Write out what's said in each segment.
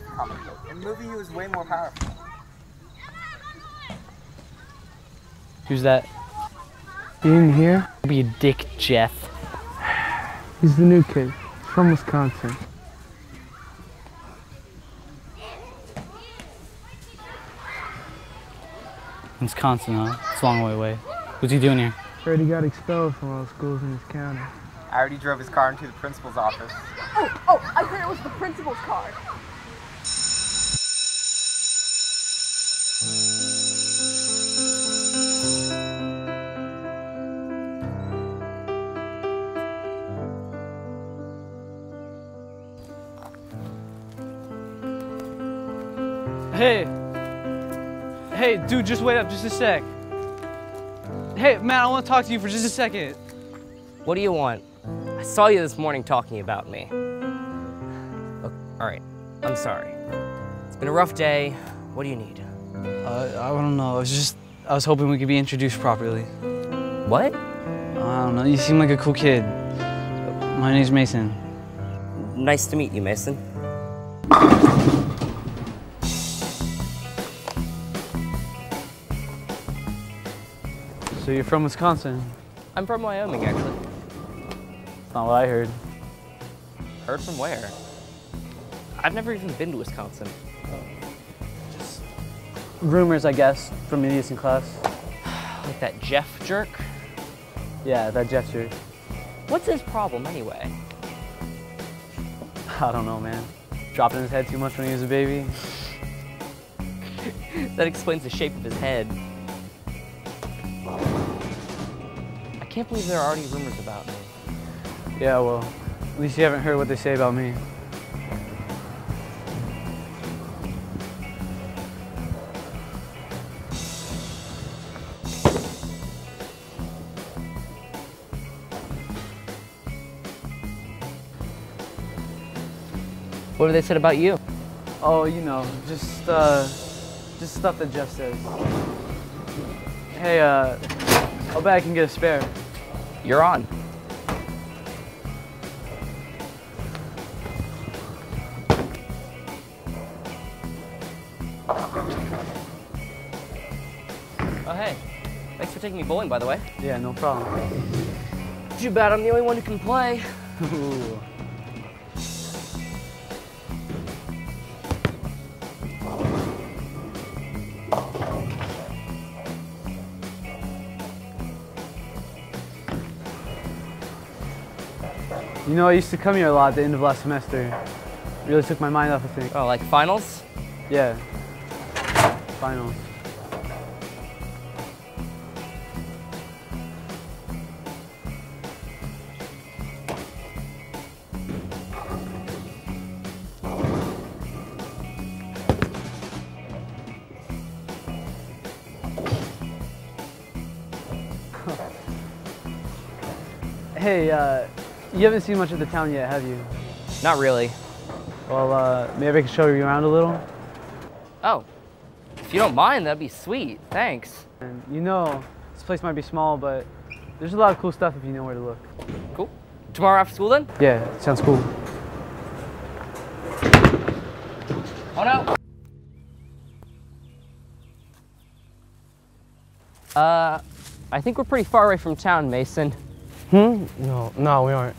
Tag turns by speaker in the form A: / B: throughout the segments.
A: comic book. In the movie, he was way more powerful.
B: Who's that?
C: You didn't hear?
B: Be a dick, Jeff.
C: He's the new kid from Wisconsin.
B: Wisconsin, huh? It's a long way away. What's he doing here?
C: Heard he got expelled from all schools in his county.
A: I already drove his car into the principal's office.
D: Oh, oh, I heard it was the principal's car.
B: Hey! Hey, dude, just wait up just a sec. Hey, man, I want to talk to you for just a second.
E: What do you want? I saw you this morning talking about me. Look, all right, I'm sorry. It's been a rough day. What do you need?
B: Uh, I don't know. I was just, I was hoping we could be introduced properly.
E: What?
B: I don't know. You seem like a cool kid. My name's Mason.
E: Nice to meet you, Mason.
B: So you're from Wisconsin?
E: I'm from Wyoming, actually.
B: That's not what I heard.
E: Heard from where? I've never even been to Wisconsin.
B: Rumors, I guess, from idiots in class.
E: Like that Jeff jerk?
B: Yeah, that gesture.
E: What's his problem anyway?
B: I don't know, man. Dropping his head too much when he was a baby.
E: That explains the shape of his head. Can't believe there are already rumors about me.
B: Yeah, well, at least you haven't heard what they say about me.
E: What have they said about you?
B: Oh, you know, just uh, just stuff that Jeff says. Hey, uh, I'll bet I can get a spare.
E: You're on. Oh, hey. Thanks for taking me bowling, by the way.
B: Yeah, no problem.
E: Too bad I'm the only one who can play.
B: You know, I used to come here a lot at the end of last semester. Really took my mind off of things.
E: Oh, like finals?
B: Yeah. Finals. Hey, uh, you haven't seen much of the town yet, have you?
E: Not really.
B: Well, uh, maybe I can show you around a little.
E: Oh, if you don't mind, that'd be sweet. Thanks.
B: And you know, this place might be small, but there's a lot of cool stuff if you know where to look.
E: Cool. Tomorrow after school then?
B: Yeah, sounds cool.
E: Oh no. Uh, I think we're pretty far away from town, Mason.
C: Hmm? No, no, we aren't.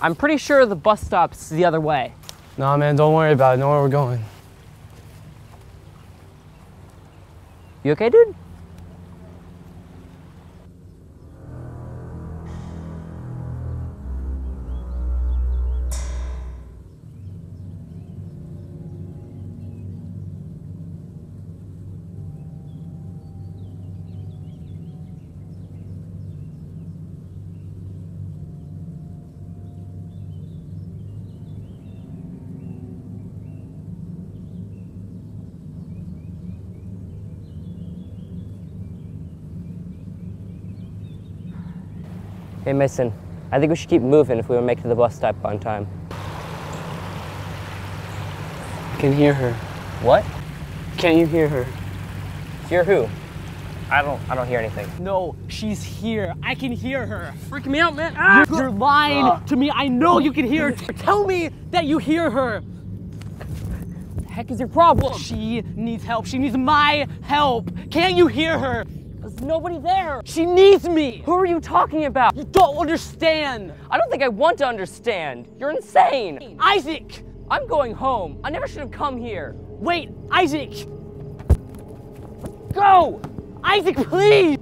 E: I'm pretty sure the bus stop's the other way.
C: Nah, man, don't worry about it. Know where we're going.
E: You okay, dude? Hey, Mason. I think we should keep moving if we want to make it to the bus stop on time.
C: I can hear her.
E: What?
C: Can you hear her?
E: Hear who? I don't. I don't hear anything.
F: No, she's here. I can hear her. Freaking me out, man. Ah! You're, you're lying to me. I know you can hear her. Tell me that you hear her. What the heck is your problem?
B: She needs help. She needs my help. Can't you hear her?
F: There's nobody there.
B: She needs me.
F: Who are you talking about?
B: You don't understand.
F: I don't think I want to understand. You're insane.
B: Isaac!
F: I'm going home. I never should have come here.
B: Wait, Isaac!
F: Go!
B: Isaac, please!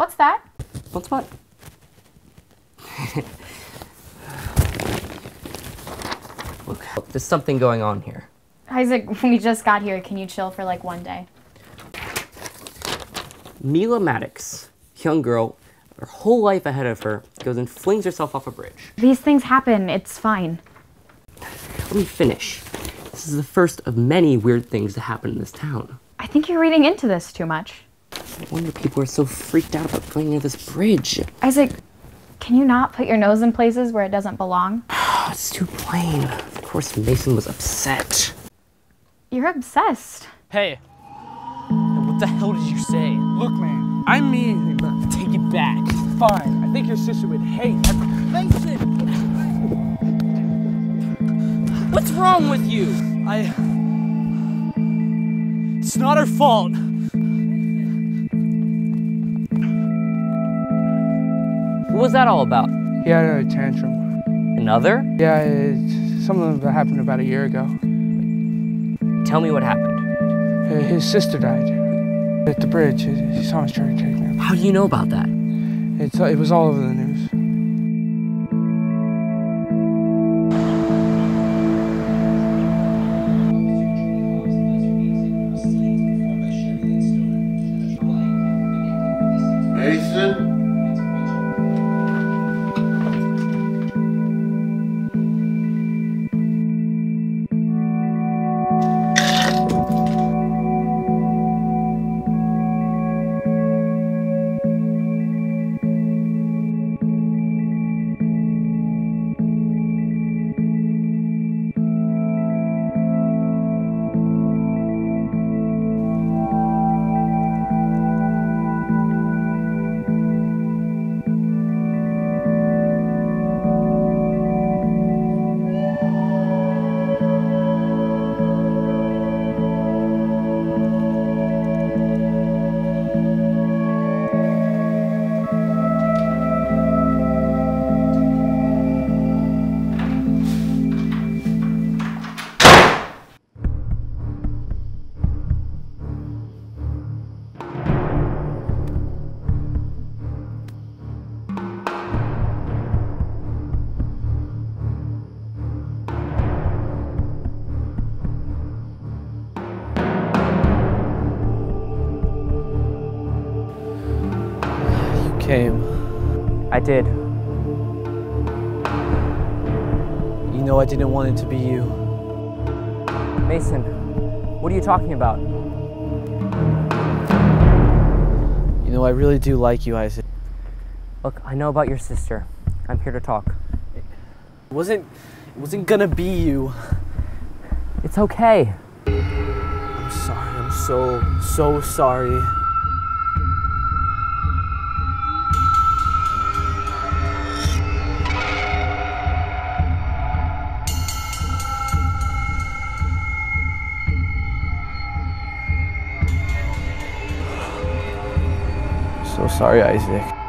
G: What's that?
E: What's what? Look, there's something going on here.
G: Isaac, we just got here. Can you chill for like one day?
E: Mila Maddox, young girl, her whole life ahead of her, goes and flings herself off a bridge.
G: These things happen. It's fine.
E: Let me finish. This is the first of many weird things to happen in this town.
G: I think you're reading into this too much.
E: No wonder people are so freaked out about going near this bridge.
G: Isaac, can you not put your nose in places where it doesn't belong?
E: It's too plain. Of course, Mason was upset.
G: You're obsessed.
B: Hey. What the hell did you say?
C: Look, man, I mean anything,
B: Take it back.
C: fine. I think your sister would hate Mason.
F: What's wrong with you?
B: I. It's not her fault.
E: What was that all about?
C: He had a tantrum.
E: Another?
C: Yeah, it's something that happened about a year ago.
E: Tell me what happened.
C: Uh, his sister died at the bridge. He saw us trying to take me.
E: How do you know about that?
C: It's, it was all over the news.
B: Came.
E: I did.
B: You know I didn't want it to be you.
E: Mason, what are you talking about?
B: You know I really do like you, Isaac.
E: Look, I know about your sister. I'm here to talk.
B: It wasn't it wasn't gonna be you.
E: It's okay.
B: I'm sorry. I'm so so sorry. Sorry, Isaac.